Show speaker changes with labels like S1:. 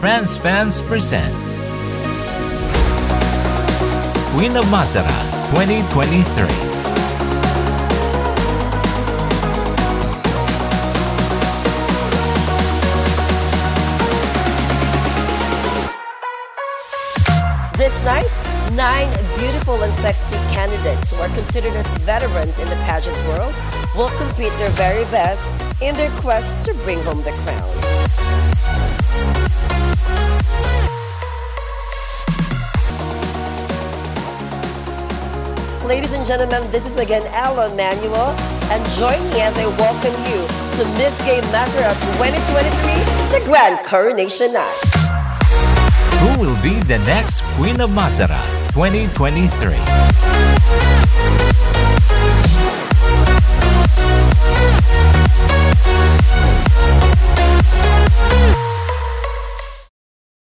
S1: Transfans presents Queen of Masara 2023.
S2: This night, nine beautiful and sexy candidates who are considered as veterans in the pageant world will compete their very best in their quest to bring home the crown. Ladies and gentlemen, this is again Ella Manuel, and join me as I welcome you to Miss Gay Masara 2023, the Grand Coronation Night.
S1: Who will be the next Queen of Masara 2023?